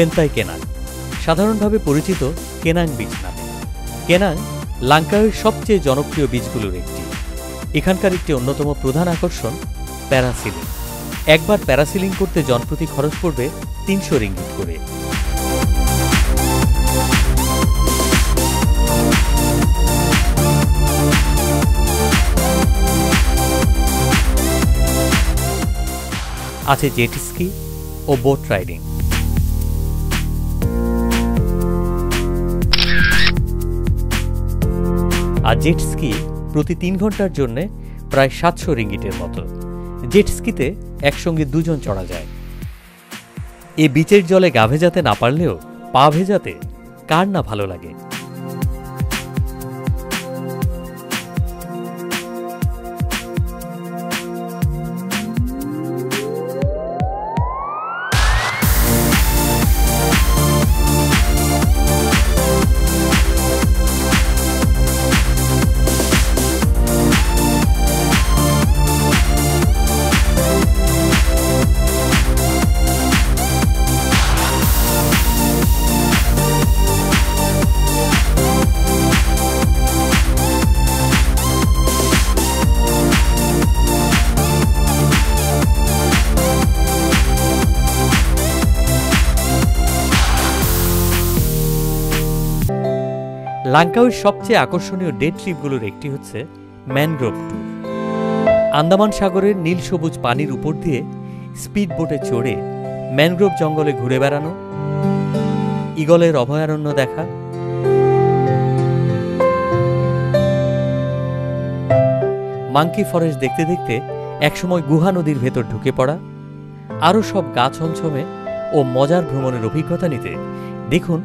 Pantai কেনাং, সাধারণভাবে পরিচিত কেনাং beach নামে। কেনাং লাঙ্কাওয়ের সবচেয়ে জনপ্রিয় বীজগুলোর একটি। এখানকার একটি অন্যতম প্রধান আকর্ষণ প্যারাসিলিং। একবার প্যারাসিলিং করতে জনপ্রতি খরচ পড়বে তিনশো রিঙ্গিত করে। আছে জেট স্কি ও বোট রাইডিং। আর জেট স্কি প্রতি তিন ঘণ্টার জন্য প্রায় সাতশো রিঙ্গিটের মতো। জেট স্কিতে একসঙ্গে দুজন চড়া যায়। এ বিচের জলে গা ভেজাতে না পারলেও পা ভেজাতে কার না ভালো লাগে? লাঙ্কাউয়ের সবচেয়ে আকর্ষণীয় ডে ট্রিপগুলোর একটি হচ্ছে ম্যানগ্রোভ ট্যুর। আন্দামান সাগরের নীল সবুজ পানির উপর দিয়ে স্পিড বোটে চড়ে ম্যানগ্রোভ জঙ্গলে ঘুরে বেড়ানো ইগলের অভয়ারণ্য দেখা, মাঙ্কি ফরেস্ট দেখতে দেখতে একসময় গুহা নদীর ভেতর ঢুকে পড়া, আরও সব গাছ ছমছমে ও মজার ভ্রমণের অভিজ্ঞতা নিতে দেখুন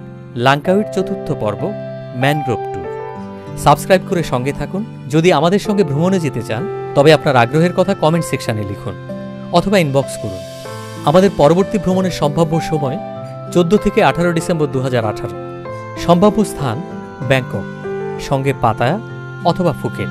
লাঙ্কাউইট চতুর্থ পর্ব। Mangrove tour. সাবস্ক্রাইব করে সঙ্গে থাকুন। যদি আমাদের সঙ্গে ভ্রমণে যেতে চান, তবে আপনার আগ্রহের কথা কমেন্ট সেকশানে লিখুন অথবা ইনবক্স করুন। আমাদের পরবর্তী ভ্রমণের সম্ভাব্য সময় চোদ্দ থেকে আঠারো ডিসেম্বর দু হাজার আঠারো। সম্ভাব্য স্থান ব্যাংকক। সঙ্গে পাতায়া অথবা ফুকেট।